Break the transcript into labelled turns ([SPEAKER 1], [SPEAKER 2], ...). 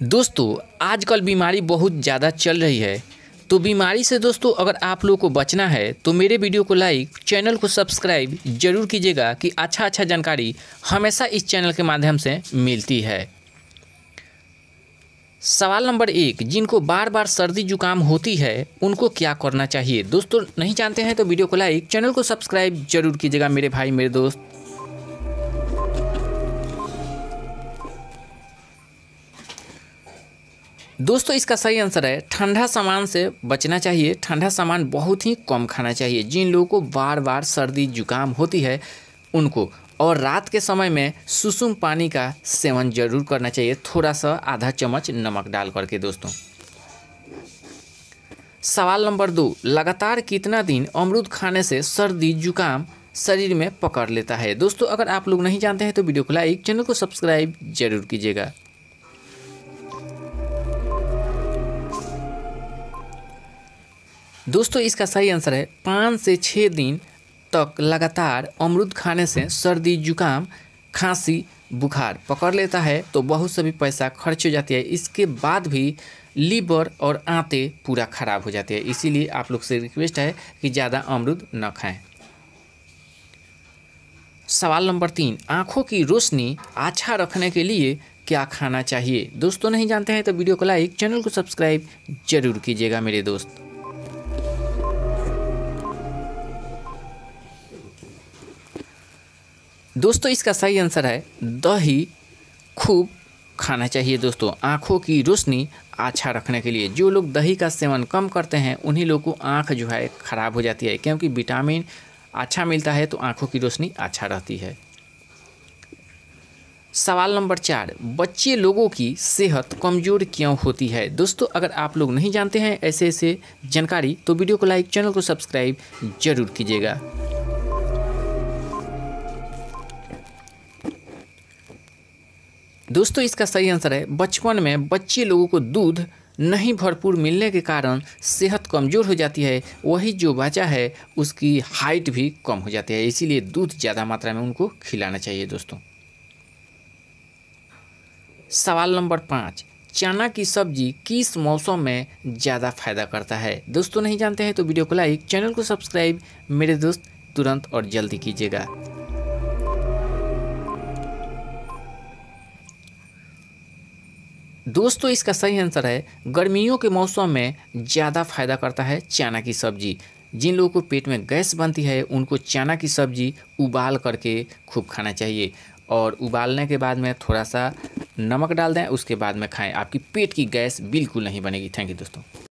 [SPEAKER 1] दोस्तों, आजकल बीमारी बहुत ज़्यादा चल रही है। तो बीमारी से दोस्तों, अगर आप लोगों को बचना है तो मेरे वीडियो को लाइक, चैनल को सब्सक्राइब ज़रूर कीजिएगा कि अच्छा अच्छा जानकारी हमेशा इस चैनल के माध्यम से मिलती है। सवाल नंबर एक, जिनको बार बार सर्दी जुकाम होती है, उनको क्या करना चाहिए? दोस्तों, नहीं जानते हैं तो वीडियो को लाइक, चैनल को सब्सक्राइब ज़रूर कीजिएगा मेरे भाई, मेरे दोस्त। दोस्तों, इसका सही आंसर है, ठंडा सामान से बचना चाहिए। ठंडा सामान बहुत ही कम खाना चाहिए। जिन लोगों को बार बार सर्दी जुकाम होती है, उनको। और रात के समय में सुसुम पानी का सेवन ज़रूर करना चाहिए। थोड़ा सा आधा चम्मच नमक डाल करके दोस्तों। सवाल नंबर दो, लगातार कितना दिन अमरूद खाने से सर्दी जुकाम शरीर में पकड़ लेता है? दोस्तों, अगर आप लोग नहीं जानते हैं तो वीडियो को लाइक, चैनल को सब्सक्राइब ज़रूर कीजिएगा। दोस्तों, इसका सही आंसर है पाँच से छः दिन तक लगातार अमरूद खाने से सर्दी, जुकाम, खांसी, बुखार पकड़ लेता है तो बहुत सभी पैसा खर्च हो जाती है। इसके बाद भी लीवर और आंतें पूरा ख़राब हो जाती है। इसीलिए आप लोग से रिक्वेस्ट है कि ज़्यादा अमरूद न खाएँ। सवाल नंबर तीन, आँखों की रोशनी अच्छा रखने के लिए क्या खाना चाहिए? दोस्तों, नहीं जानते हैं तो वीडियो को लाइक, चैनल को सब्सक्राइब ज़रूर कीजिएगा मेरे दोस्त। दोस्तों, इसका सही आंसर है दही खूब खाना चाहिए दोस्तों। आँखों की रोशनी अच्छा रखने के लिए। जो लोग दही का सेवन कम करते हैं, उन्हीं लोगों को आँख जो है ख़राब हो जाती है, क्योंकि विटामिन अच्छा मिलता है तो आँखों की रोशनी अच्छा रहती है। सवाल नंबर चार, बच्चे लोगों की सेहत कमज़ोर क्यों होती है? दोस्तों, अगर आप लोग नहीं जानते हैं ऐसे ऐसे जानकारी तो वीडियो को लाइक, चैनल को सब्सक्राइब ज़रूर कीजिएगा। दोस्तों, इसका सही आंसर है, बचपन में बच्चे लोगों को दूध नहीं भरपूर मिलने के कारण सेहत कमज़ोर हो जाती है। वही जो बच्चा है, उसकी हाइट भी कम हो जाती है। इसीलिए दूध ज़्यादा मात्रा में उनको खिलाना चाहिए दोस्तों। सवाल नंबर पाँच, चना की सब्ज़ी किस मौसम में ज़्यादा फ़ायदा करता है? दोस्तों, नहीं जानते हैं तो वीडियो को लाइक चैनल को सब्सक्राइब मेरे दोस्त तुरंत और जल्दी कीजिएगा। दोस्तों, इसका सही आंसर है, गर्मियों के मौसम में ज़्यादा फ़ायदा करता है चना की सब्ज़ी। जिन लोगों को पेट में गैस बनती है, उनको चना की सब्ज़ी उबाल करके खूब खाना चाहिए। और उबालने के बाद में थोड़ा सा नमक डाल दें, उसके बाद में खाएँ। आपकी पेट की गैस बिल्कुल नहीं बनेगी। थैंक यू दोस्तों।